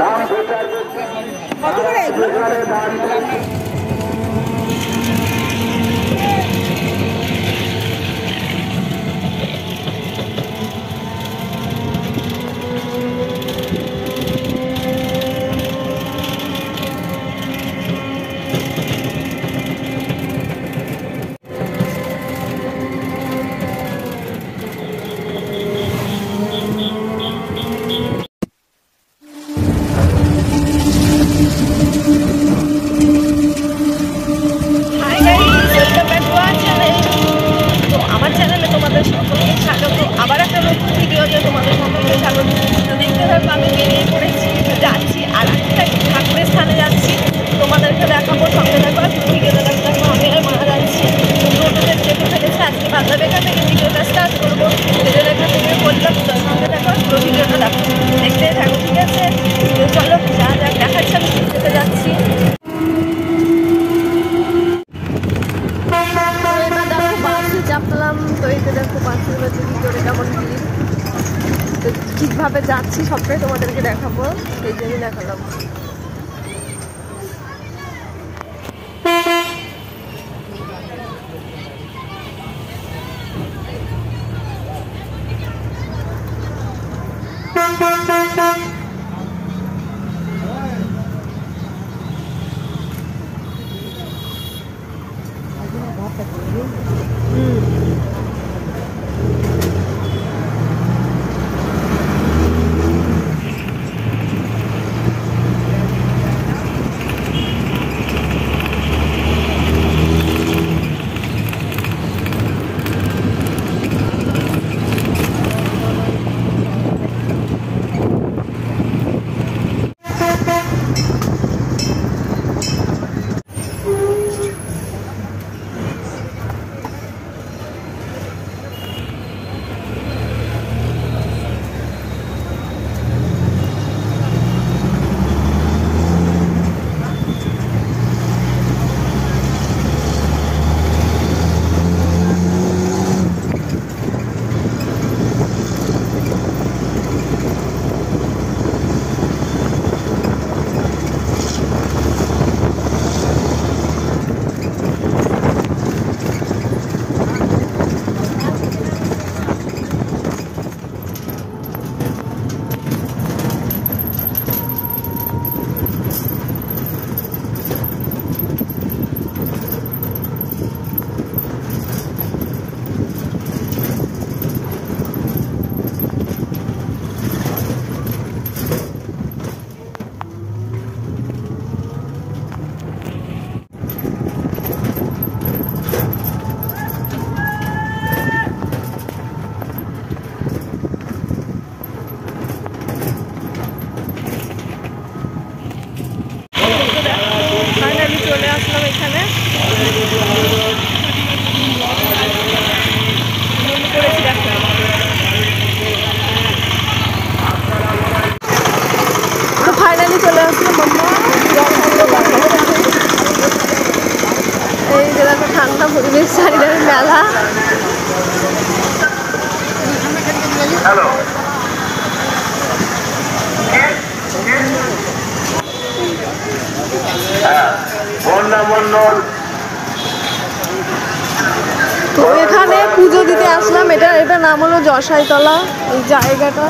নাম প্রচার যা যা দেখাচ্ছি আমি যাচ্ছি চাপলাম তো এই দেখো বাসের মধ্যে ভিতরে কেমন ভিড় তো ঠিকভাবে যাচ্ছি সবটাই তোমাদেরকে দেখাবো, সেই জন্যই দেখালাম। ফাইনালি তো এখানে পুজো দিতে আসলাম। এটা এটা নাম হলো জশাইতলা এই জায়গাটা।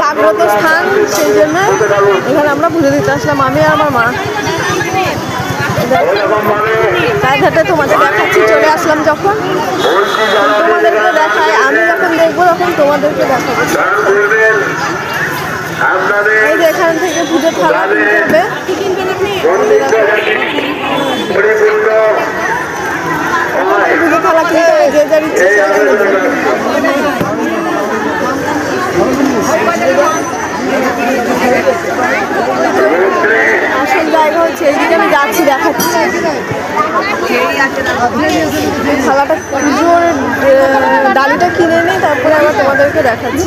জাগ্রত স্থান সেই জন্য এখানে আমরা পুজো দিতে আসলাম। আমি আর আমার মা। তোমাদের দেখাচ্ছি চলে আসলাম যখন। তোমাদেরকে দেখাই আমি যখন দেখব তখন তোমাদেরকে দেখাবো। এই যে এখান থেকে পুজো থালা কিনতে হবে। হয় হচ্ছে এইদিকে আমি যাচ্ছি দেখাচ্ছি থালাটা পুজোর ডালিটা কিনে নিই তারপরে আবার তোমাদেরকে দেখাচ্ছি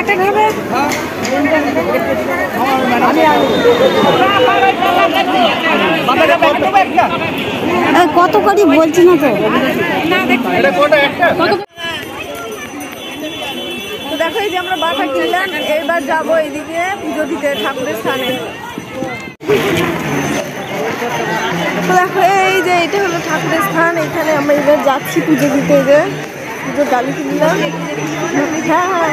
প্যাকেট হবে কত করি বলছি না তো? দেখো এই যে আমরা বাটা কিনলাম এবার যাব এইদিকে পুজো দিতে ঠাকুরের স্থানে। দেখো এই যে এটা হলো ঠাকুরের স্থান এখানে আমরা এবার যাচ্ছি পুজো দিতে পুজোর ডালি কিনলাম হ্যাঁ হ্যাঁ।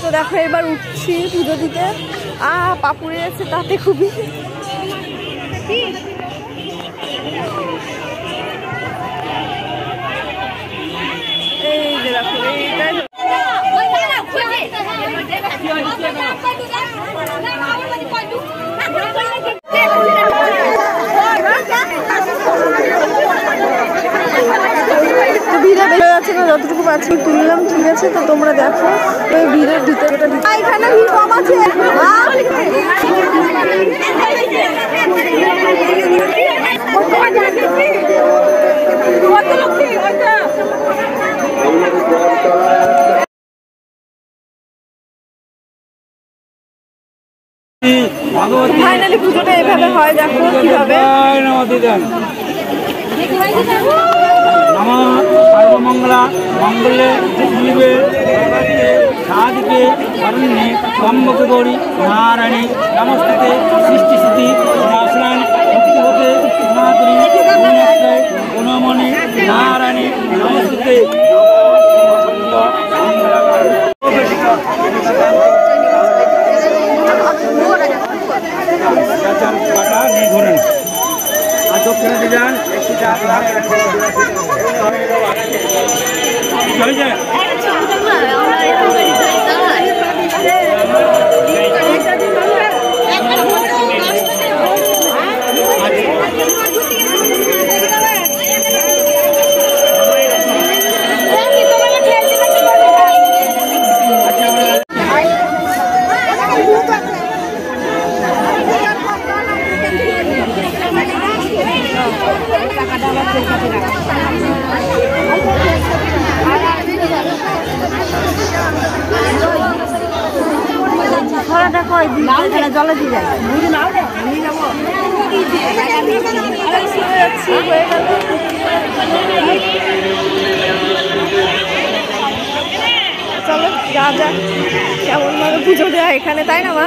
তো দেখো এবার উঠছি পুজো দিতে। আ পাপুড়ে আছে তাতে খুবই এই যে দেখো এইটাই তো ভিড়ে বেড়ে যাচ্ছে না যতটুকু পাচ্ছি তুললাম ঠিক আছে? তো তোমরা দেখো ওই ভিড়ের ভিতরে এখানে ভিড় কম আছে। ফাইনালি পুজোটা এভাবে হয় দেখো কীভাবে। নম সর্বমঙ্গলা মঙ্গলে শিবে সাধিকে অরণ্যে ত্রম্বকে গৌরী নারায়ণী নমস্তে সৃষ্টি স্থিতি নাশনান ভক্তিভূতে সনাতনী গুণাশ্রয় গুণমণি নারায়ণী নমস্তে ঘোরেন আর দক্ষিণে ছড়াটা এখানে জলে দিয়ে গেল চলো, যা যা। কেমন ভাবে পুজো দেওয়া এখানে, তাই না, মা?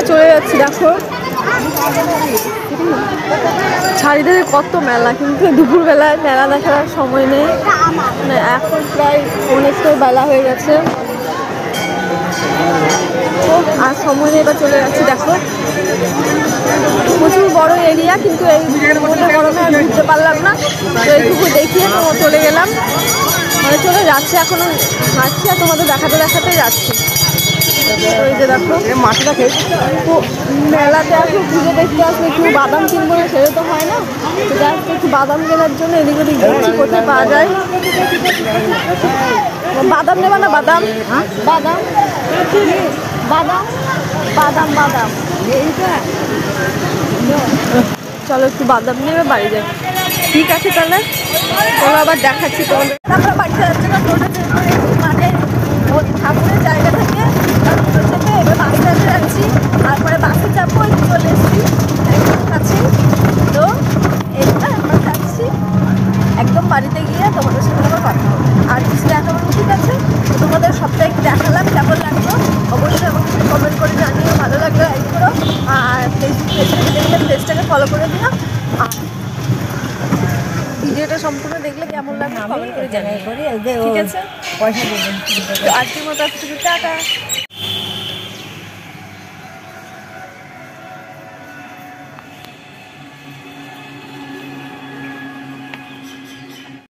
আমরা চলে যাচ্ছি, দেখো। চারিদিকে কত মেলা, কিন্তু দুপুরবেলায় মেলা দেখার সময় নেই। মানে এখন প্রায় অনেকটাই বেলা হয়ে গেছে। আর সময় নেই চলে যাচ্ছি, দেখো। প্রচুর বড় এরিয়া কিন্তু এই গরমে আমি ঘুরতে পারলাম না। তো এইটুকু দেখিয়ে তো চলে গেলাম। মানে চলে যাচ্ছে, এখনও হাঁটছি আর তোমাদের দেখাতে দেখাতে যাচ্ছি। এই যে দেখো তো মেলাতে আসলে পুজো দেখতে আসলে একটু বাদাম কিনবো না সেটা তো হয় না। তো একটু বাদাম কেনার জন্য এদিক ওদিক দেখছি কোথায় পাওয়া যায়। বাদাম নেবা না বাদাম? বাদাম? বাদাম? বাদাম বাদাম। এইটা চলো একটু বাদাম নেবে বাড়ি যাই। ঠিক আছে তাহলে? আবার দেখাচ্ছি তোমাদের। আমরা বাড়িতে যাচ্ছি না টোটো চেপে মানে ওই ঠাকুরের জায়গা থেকে টোটো চেপে এবার বাসে আসতে যাচ্ছি তারপরে বাসে চাপবো একটু চলে এসেছি একদম কাছে তো এইটা আমরা যাচ্ছি একদম বাড়িতে গিয়ে তোমাদের সাথে আবার কথা হবে আর কিছু দেখাবো না, ঠিক আছে তো তোমাদের সবটা একটু দেখালাম কেমন লাগল অবশ্যই আমাকে কমেন্ট করে জানিও ভালো লাগল লাইক করো আর ফেসবুক পেজটাকে ফলো করে দিলাম। ভিডিওটা সম্পূর্ণ দেখলে কেমন লাগল কমেন্ট করে জানাই করি ঠিক আছে? পয়সা দেবেন তো আজকের মতো একটু টাটা।